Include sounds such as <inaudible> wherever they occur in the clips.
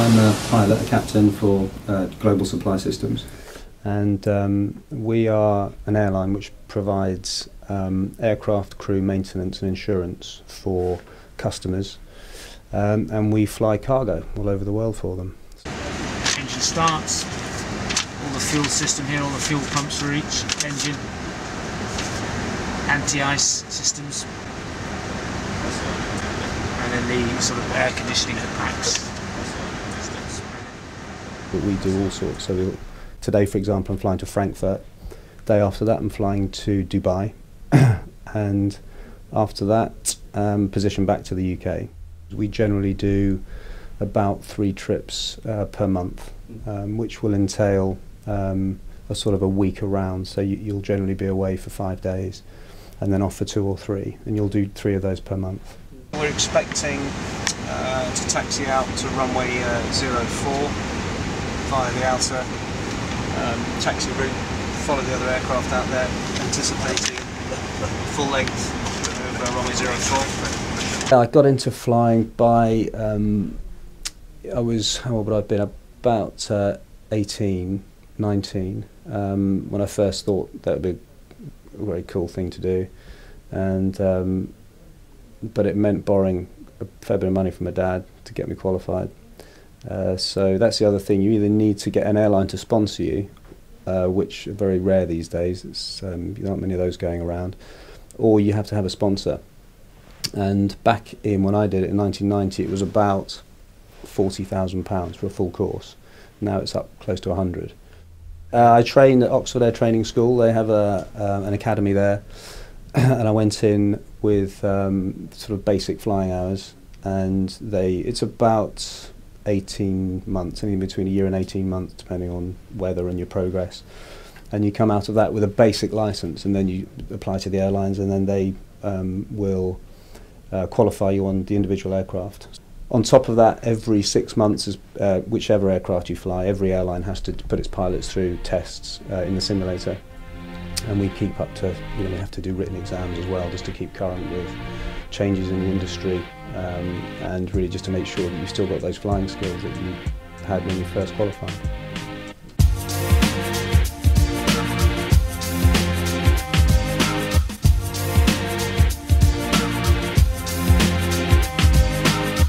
I'm a pilot, a captain for uh, Global Supply Systems. And um, we are an airline which provides um, aircraft crew maintenance and insurance for customers. Um, and we fly cargo all over the world for them. Engine starts, all the fuel system here, all the fuel pumps for each engine, anti-ice systems, and then the sort of air conditioning packs. But we do all sorts. So we'll, today, for example, I'm flying to Frankfurt. Day after that, I'm flying to Dubai, <coughs> and after that, um, position back to the UK. We generally do about three trips uh, per month, um, which will entail um, a sort of a week around. So you, you'll generally be away for five days, and then off for two or three, and you'll do three of those per month. We're expecting uh, to taxi out to runway uh, 04 via the outer um, taxi route, follow the other aircraft out there, anticipating full length of uh, runway 04. I got into flying by, um, I was, how old would I have been? About uh, 18, 19, um, when I first thought that would be a very cool thing to do. And, um, but it meant borrowing a fair bit of money from my dad to get me qualified. Uh, so that's the other thing. You either need to get an airline to sponsor you, uh, which are very rare these days. It's, um, there aren't many of those going around, or you have to have a sponsor. And back in when I did it in 1990, it was about forty thousand pounds for a full course. Now it's up close to hundred. Uh, I trained at Oxford Air Training School. They have a um, an academy there, <coughs> and I went in with um, sort of basic flying hours, and they it's about 18 months, anything between a year and 18 months, depending on weather and your progress. And you come out of that with a basic license, and then you apply to the airlines, and then they um, will uh, qualify you on the individual aircraft. On top of that, every six months, is, uh, whichever aircraft you fly, every airline has to put its pilots through tests uh, in the simulator. And we keep up to, you know, we have to do written exams as well just to keep current with changes in the industry um, and really just to make sure that you've still got those flying skills that you had when you first qualified.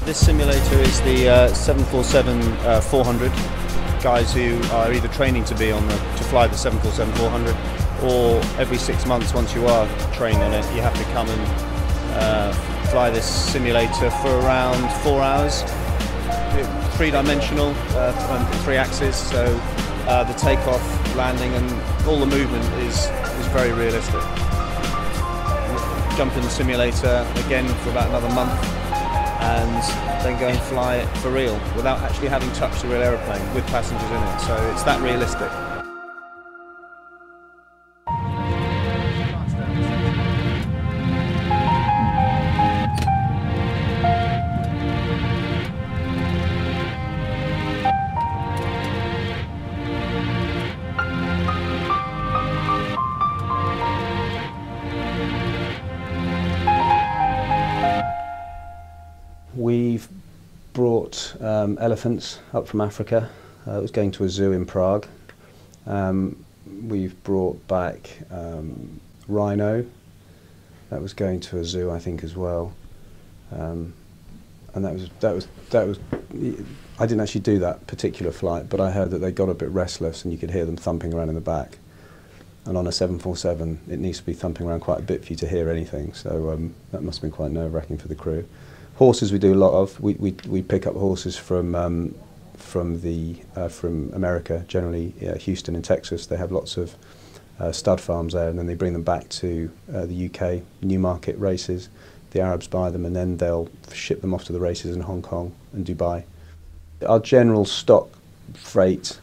This simulator is the uh, 747-400. Guys who are either training to be on the to fly the 747-400, or every six months, once you are trained on it, you have to come and uh, fly this simulator for around four hours. Three-dimensional, uh, three axes, so uh, the takeoff, landing, and all the movement is is very realistic. Jump in the simulator again for about another month and then go and fly it for real without actually having touched a real aeroplane with passengers in it. So it's that realistic. we've brought um, elephants up from Africa. Uh, it was going to a zoo in Prague. Um, we've brought back um, rhino. That was going to a zoo, I think, as well. Um, and that was that was that was. I didn't actually do that particular flight, but I heard that they got a bit restless, and you could hear them thumping around in the back. And on a 747, it needs to be thumping around quite a bit for you to hear anything. So um, that must have been quite nerve-wracking for the crew. Horses we do a lot of. We, we, we pick up horses from, um, from, the, uh, from America, generally uh, Houston and Texas. They have lots of uh, stud farms there and then they bring them back to uh, the UK, Newmarket races. The Arabs buy them and then they'll ship them off to the races in Hong Kong and Dubai. Our general stock freight,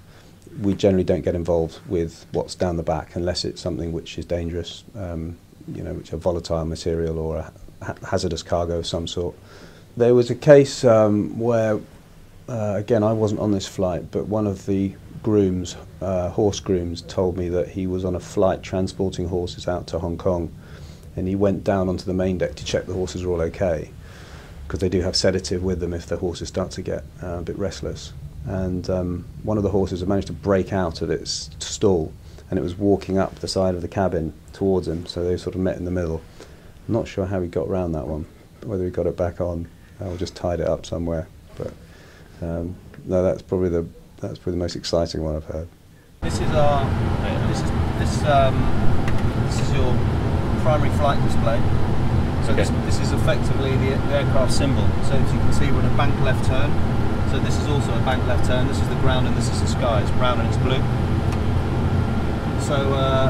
we generally don't get involved with what's down the back unless it's something which is dangerous, um, you know, which are volatile material or a ha hazardous cargo of some sort. There was a case um, where, uh, again, I wasn't on this flight, but one of the grooms, uh, horse grooms, told me that he was on a flight transporting horses out to Hong Kong, and he went down onto the main deck to check the horses were all okay. because they do have sedative with them if the horses start to get uh, a bit restless. And um, one of the horses had managed to break out of its stall and it was walking up the side of the cabin towards him, so they sort of met in the middle. Not sure how he got around that one, whether he got it back on or just tied it up somewhere. But um, no, that's probably the that's probably the most exciting one I've heard. This is our this is this um, this is your primary flight display. So Okay. this, this is effectively the, the aircraft symbol. So as you can see, we're in a bank left turn. So this is also a bank left turn. This is the ground and this is the sky. It's brown and it's blue. So uh,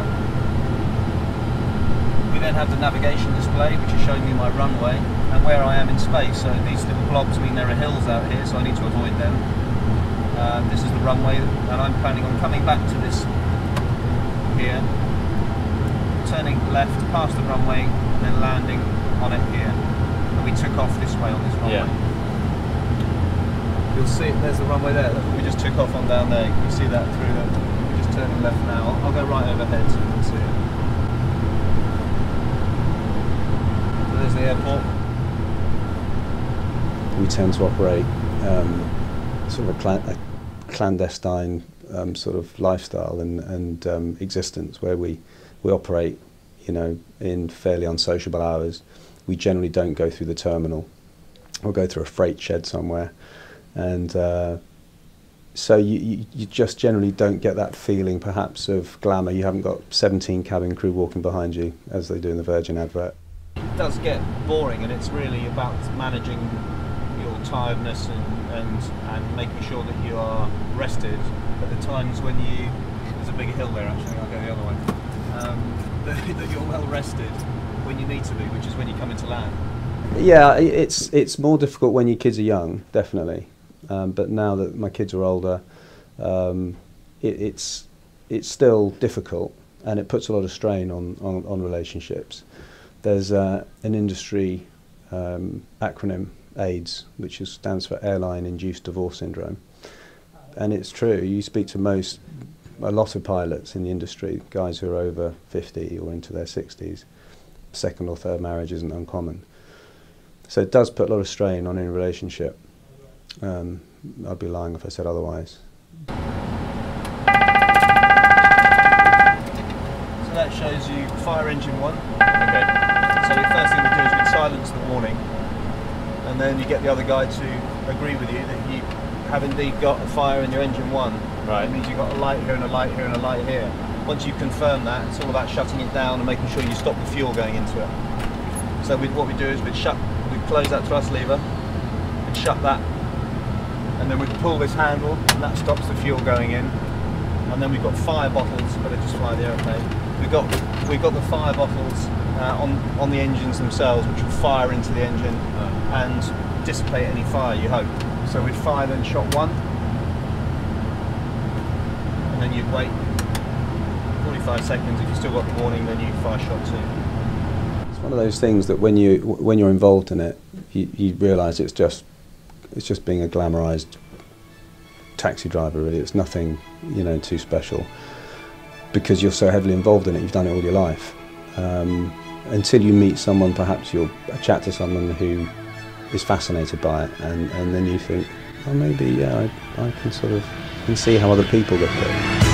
we then have the navigation display, which is showing me my runway and where I am in space. So these little blobs mean there are hills out here, so I need to avoid them. Um, this is the runway, and I'm planning on coming back to this here, turning left past the runway, and then landing on it here. And we took off this way on this runway. Yeah. You'll see there's the runway there. We just took off on down there. You can see that through the. We're just turning left now. I'll, I'll go right overhead so you can see it. So there's the airport. we tend to operate um, sort of a, clan- a clandestine um, sort of lifestyle and, and um, existence where we, we operate, you know, in fairly unsociable hours. We generally don't go through the terminal. We'll go through a freight shed somewhere. And uh, so you, you, just generally don't get that feeling perhaps of glamour. You haven't got 17 cabin crew walking behind you as they do in the Virgin advert. It does get boring, and it's really about managing tiredness and, and, and making sure that you are rested at the times when you. There's a big hill there actually, I'll go the other way. Um, <laughs> that, that you're well rested when you need to be, which is when you come into land. Yeah, it's it's more difficult when your kids are young, definitely. Um, but now that my kids are older, um, it, it's it's still difficult, and it puts a lot of strain on on, on relationships. There's uh, an industry um, acronym, AIDS, which is, stands for Airline Induced Divorce Syndrome, and it's true. You speak to most, a lot of pilots in the industry, guys who are over 50 or into their 60s. Second or third marriage isn't uncommon. So it does put a lot of strain on any relationship. Um, I'd be lying if I said otherwise. So that shows you fire engine one. Okay. So the first thing we do is we silence the warning, and then you get the other guy to agree with you that you have indeed got a fire in your engine one. Right. It means you've got a light here and a light here and a light here. Once you confirm that, it's all about shutting it down and making sure you stop the fuel going into it. So we, what we do is we'd shut, we'd close that thrust lever, and shut that, and then we'd pull this handle, and that stops the fuel going in. And then we've got fire bottles, but just fly the aeroplane. We've got we've got the fire bottles uh, on on the engines themselves, which will fire into the engine and dissipate any fire. You hope. So we'd fire then shot one, and then you'd wait 45 seconds. If you still got the warning, then you fire shot two. It's one of those things that when you when you're involved in it, you, you realise it's just it's just being a glamorised taxi driver. Really, it's nothing you know too special because you're so heavily involved in it. You've done it all your life. Um, until you meet someone, perhaps you'll chat to someone who is fascinated by it, and, and then you think, oh, maybe yeah, I, I can sort of can see how other people look at it.